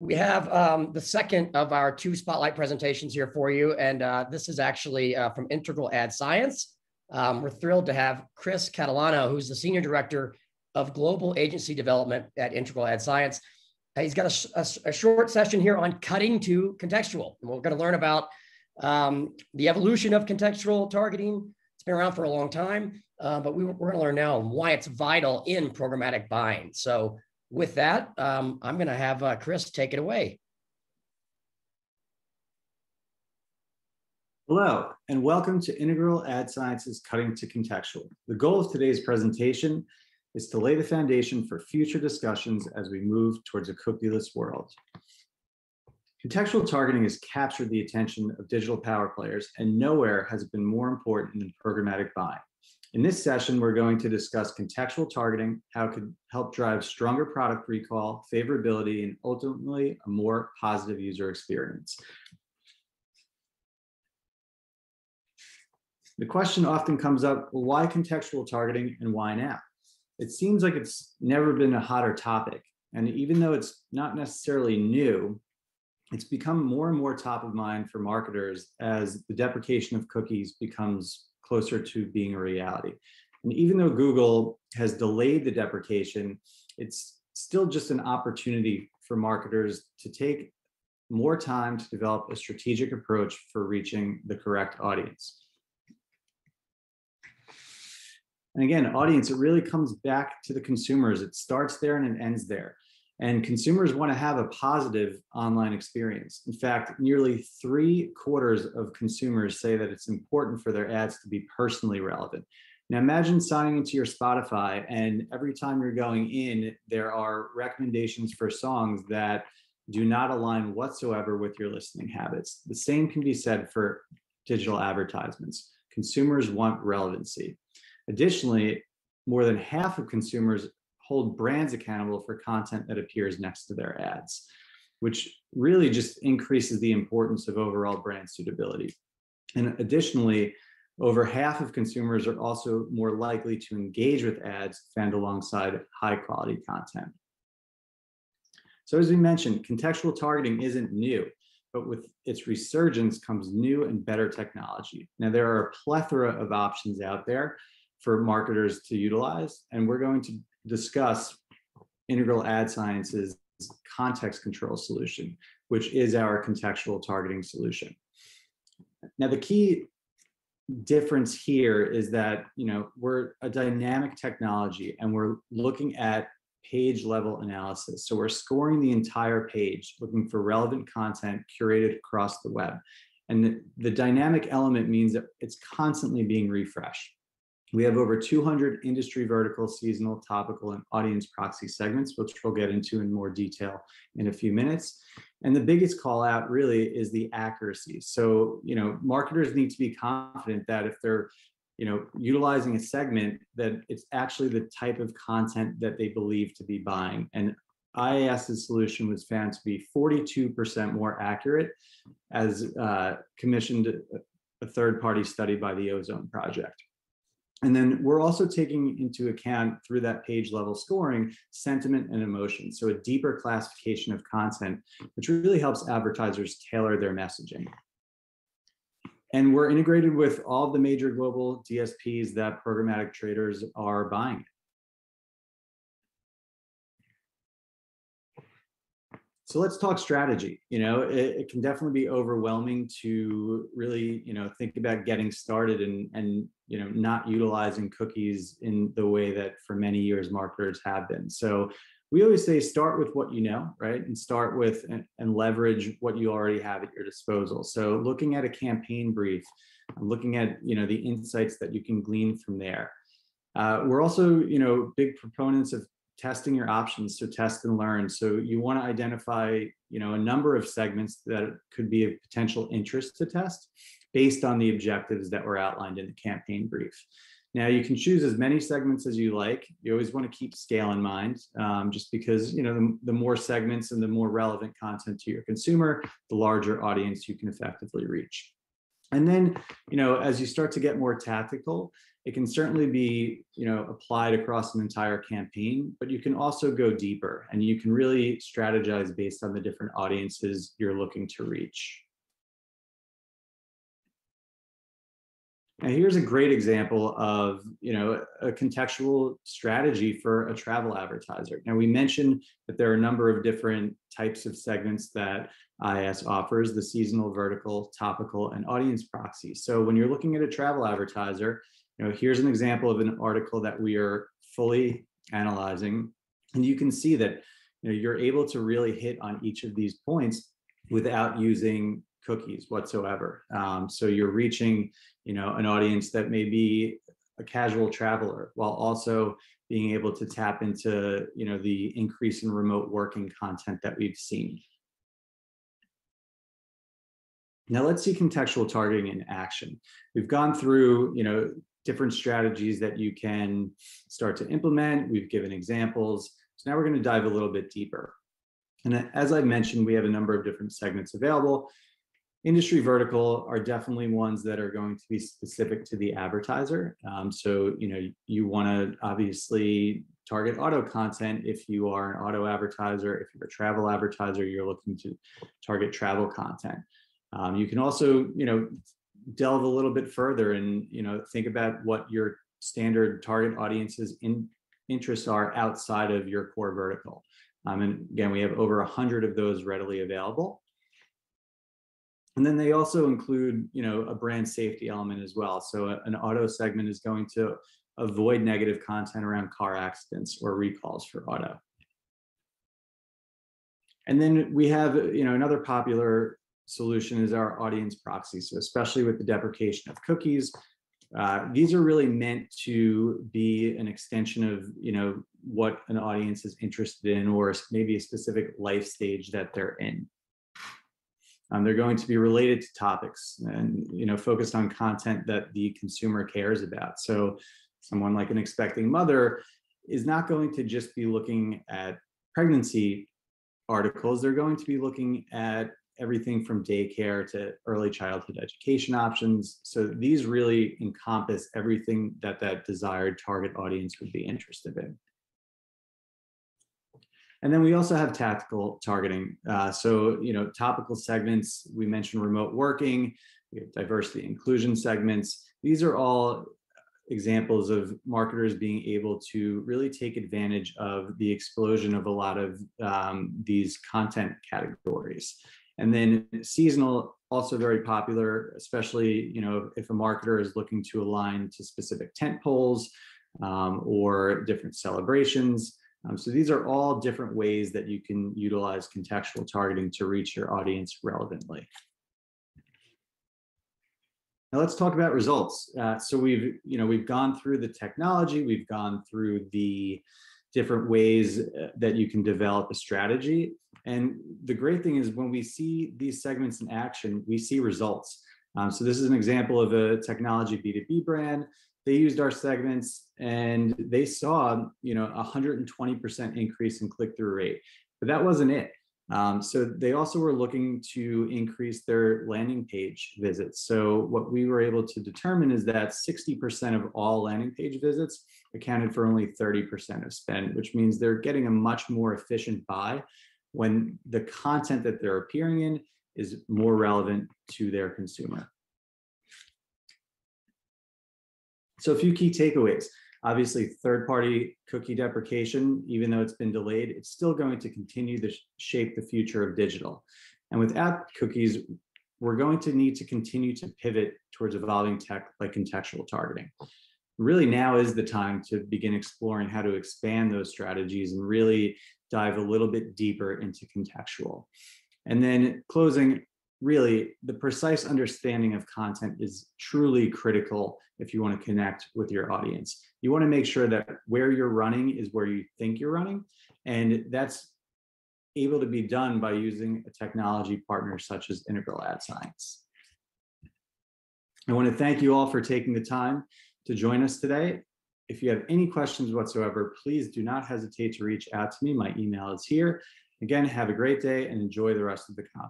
We have um, the second of our two spotlight presentations here for you, and uh, this is actually uh, from Integral Ad Science. Um, we're thrilled to have Chris Catalano, who's the Senior Director of Global Agency Development at Integral Ad Science. Uh, he's got a, a, a, short session here on cutting to contextual. And we're going to learn about um, the evolution of contextual targeting. It's been around for a long time, uh, but we, are going to learn now why it's vital in programmatic buying. So with that, um, I'm going to have uh, Chris take it away. Hello, and welcome to Integral Ad Science's Cutting to Contextual. The goal of today's presentation is to lay the foundation for future discussions as we move towards a cookieless world. Contextual targeting has captured the attention of digital power players, and nowhere has it been more important than programmatic buying. In this session, we're going to discuss contextual targeting, how it could help drive stronger product recall, favorability, and ultimately a more positive user experience. The question often comes up, well, why contextual targeting and why now? It seems like it's never been a hotter topic. And even though it's not necessarily new, it's become more and more top of mind for marketers as the deprecation of cookies becomes closer to being a reality. And even though Google has delayed the deprecation, it's still just an opportunity for marketers to take more time to develop a strategic approach for reaching the correct audience. And again, audience, it really comes back to the consumers. It starts there and it ends there. And consumers want to have a positive online experience. In fact, nearly three quarters of consumers say that it's important for their ads to be personally relevant. Now imagine signing into your Spotify and every time you're going in, there are recommendations for songs that do not align whatsoever with your listening habits. The same can be said for digital advertisements. Consumers want relevancy. Additionally, more than half of consumers hold brands accountable for content that appears next to their ads, which really just increases the importance of overall brand suitability. And additionally, over half of consumers are also more likely to engage with ads found alongside high quality content. So as we mentioned, contextual targeting isn't new, but with its resurgence comes new and better technology. Now there are a plethora of options out there for marketers to utilize, and we're going to discuss Integral Ad Science's context control solution, which is our contextual targeting solution. Now, the key difference here is that you know we're a dynamic technology and we're looking at page level analysis. So we're scoring the entire page, looking for relevant content curated across the web. And the, the dynamic element means that it's constantly being refreshed. We have over 200 industry vertical, seasonal, topical, and audience proxy segments, which we'll get into in more detail in a few minutes. And the biggest call out really is the accuracy. So, you know, marketers need to be confident that if they're, you know, utilizing a segment, that it's actually the type of content that they believe to be buying. And IAS's solution was found to be 42% more accurate as uh, commissioned a third party study by the Ozone Project. And then we're also taking into account through that page level scoring, sentiment and emotion. So a deeper classification of content, which really helps advertisers tailor their messaging. And we're integrated with all the major global DSPs that programmatic traders are buying. So let's talk strategy. You know, it, it, can definitely be overwhelming to really, you know, think about getting started and and you know not utilizing cookies in the way that for many years marketers have been. So we always say start with what you know, right, and start with and, and leverage what you already have at your disposal. So looking at a campaign brief, looking at you know the insights that you can glean from there. Uh, we're also, you know, big proponents of testing your options so test and learn. So you want to identify you know a number of segments that could be of potential interest to test based on the objectives that were outlined in the campaign brief. Now you can choose as many segments as you like. You always want to keep scale in mind um, just because you know the, the more segments and the more relevant content to your consumer the larger audience you can effectively reach. And then you know as you start to get more tactical it can certainly be, you know, applied across an entire campaign, but you can also go deeper and you can really strategize based on the different audiences you're looking to reach. And here's a great example of, you know, a contextual strategy for a travel advertiser. Now we mentioned that there are a number of different types of segments that IAS offers, the seasonal, vertical, topical, and audience proxy. So when you're looking at a travel advertiser, you know, here's an example of an article that we are fully analyzing. And you can see that, you know, you're able to really hit on each of these points without using cookies whatsoever. Um, so you're reaching, you know, an audience that may be a casual traveler while also being able to tap into, you know, the increase in remote working content that we've seen. Now let's see contextual targeting in action. We've gone through, you know, different strategies that you can start to implement. We've given examples. So now we're going to dive a little bit deeper. And as I mentioned, we have a number of different segments available industry vertical are definitely ones that are going to be specific to the advertiser. Um, so, you know, you want to obviously target auto content if you are an auto advertiser. If you're a travel advertiser, you're looking to target travel content. Um, you can also, you know, delve a little bit further and, you know, think about what your standard target audiences in interests are outside of your core vertical. Um, and again, we have over a hundred of those readily available. And then they also include, you know, a brand safety element as well. So a, an auto segment is going to avoid negative content around car accidents or recalls for auto. And then we have, you know, another popular solution is our audience proxy. So especially with the deprecation of cookies, uh, these are really meant to be an extension of, you know, what an audience is interested in or maybe a specific life stage that they're in. Um, they're going to be related to topics and you know focused on content that the consumer cares about. So someone like an expecting mother is not going to just be looking at pregnancy articles. They're going to be looking at everything from daycare to early childhood education options. So these really encompass everything that that desired target audience would be interested in. And then we also have tactical targeting. Uh, so, you know, topical segments, we mentioned remote working, we have diversity inclusion segments. These are all examples of marketers being able to really take advantage of the explosion of a lot of um, these content categories. And then seasonal, also very popular, especially you know if a marketer is looking to align to specific tent poles um, or different celebrations. Um, so these are all different ways that you can utilize contextual targeting to reach your audience relevantly. Now let's talk about results. Uh, so we've, you know, we've gone through the technology, we've gone through the different ways uh, that you can develop a strategy. And the great thing is when we see these segments in action, we see results. Um, so this is an example of a technology B2B brand they used our segments and they saw you know 120% increase in click-through rate but that wasn't it um, so they also were looking to increase their landing page visits so what we were able to determine is that 60% of all landing page visits accounted for only 30% of spend which means they're getting a much more efficient buy when the content that they're appearing in is more relevant to their consumer So a few key takeaways. Obviously, third-party cookie deprecation, even though it's been delayed, it's still going to continue to shape the future of digital. And with app cookies, we're going to need to continue to pivot towards evolving tech like contextual targeting. Really now is the time to begin exploring how to expand those strategies and really dive a little bit deeper into contextual. And then closing, really the precise understanding of content is truly critical if you want to connect with your audience. You want to make sure that where you're running is where you think you're running. And that's able to be done by using a technology partner such as Integral Ad Science. I want to thank you all for taking the time to join us today. If you have any questions whatsoever, please do not hesitate to reach out to me. My email is here. Again, have a great day and enjoy the rest of the conference.